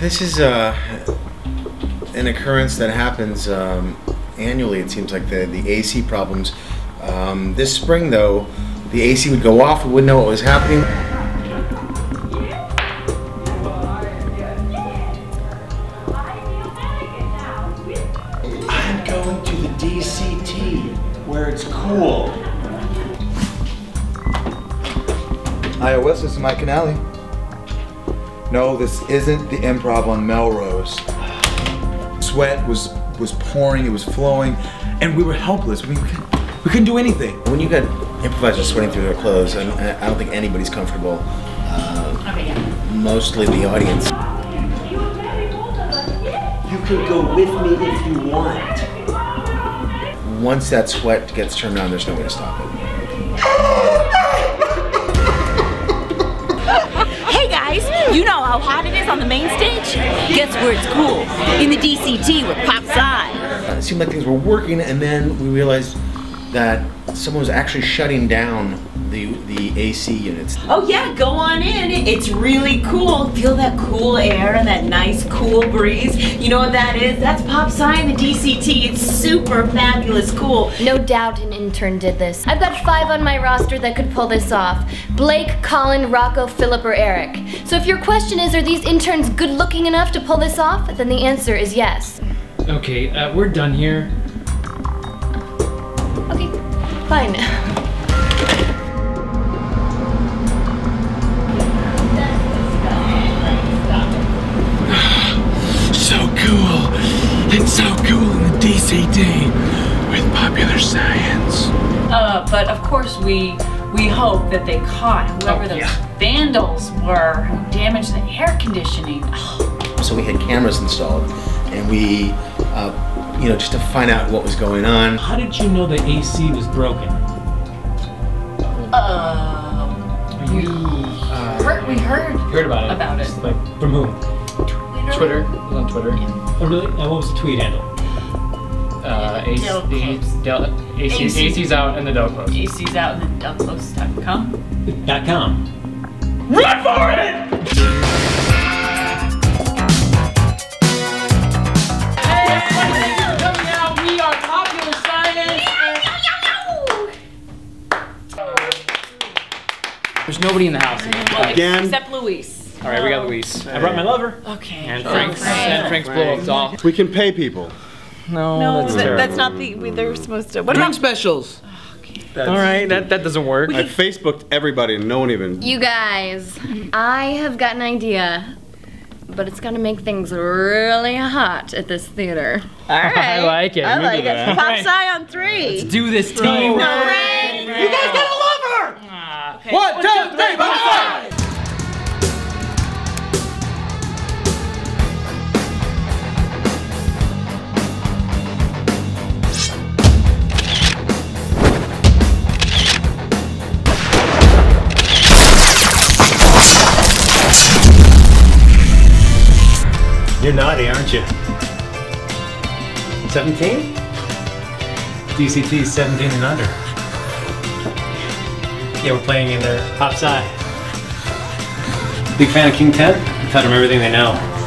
This is uh, an occurrence that happens um, annually. It seems like the the AC problems. Um, this spring, though, the AC would go off. We wouldn't know what was happening. I'm going to the DCT where it's cool. iOS, this is Mike Canali. No, this isn't the improv on Melrose. Sweat was was pouring, it was flowing, and we were helpless. We, we, couldn't, we couldn't do anything. When you got improvisers sweating through their clothes, and I don't think anybody's comfortable. Uh, Okay, yeah. mostly the audience. You could go with me if you want. Once that sweat gets turned on, there's no way to stop it. You know how hot it is on the main stage? Guess where it's cool? In the DCT with Pop Sci. Uh, it seemed like things were working, and then we realized that someone was actually shutting down the the AC units. Oh yeah, go on in. It's really cool. Feel that cool air and that nice cool breeze. You know what that is? That's Pop Sci in the DCT. It's super fabulous cool. No doubt an intern did this. I've got five on my roster that could pull this off. Blake, Colin, Rocco, Philip, or Eric. So if your question is, are these interns good looking enough to pull this off? Then the answer is yes. Okay, uh, we're done here. Okay, fine. So cool. It's so cool in the DCT with popular science. Uh, but of course we we hope that they caught whoever Oh, those yeah. vandals were who damaged the air conditioning. Oh, So we had cameras installed, and we, uh, you know, just to find out what was going on. How did you know the AC was broken? uh, Are you uh, heard, we heard heard about it? about it. Like from whom? Twitter. It was on Twitter. Oh really? Uh, what was the tweet handle? Uh, AC, Del. Del, AC, AC. AC's out and the Del closed. AC's out in the duckclose.com. Dot com. Run for it! There's nobody in the house again. Again? Except Luis. All right, we got oh. Luis. I brought my lover. Okay. And Oh, Frank's Frank. and Frank's blow up doll. We can pay people. No, No, that's that- that's not the. we- They're supposed to. What Drink about? specials. Okay. All right, that that doesn't work. I Facebooked everybody and no one even. You guys, I have got an idea, but it's gonna make things really hot at this theater. All right. I like it. I We like do it. that. Pop Right. Sci on three. Let's Do this team. You guys gotta love her! One, two, three, four, five! You're naughty, aren't you? 17? DCT is 17 and under. Yeah, we're playing in their Pop Sci. Big fan of King Ted? Taught them everything they know.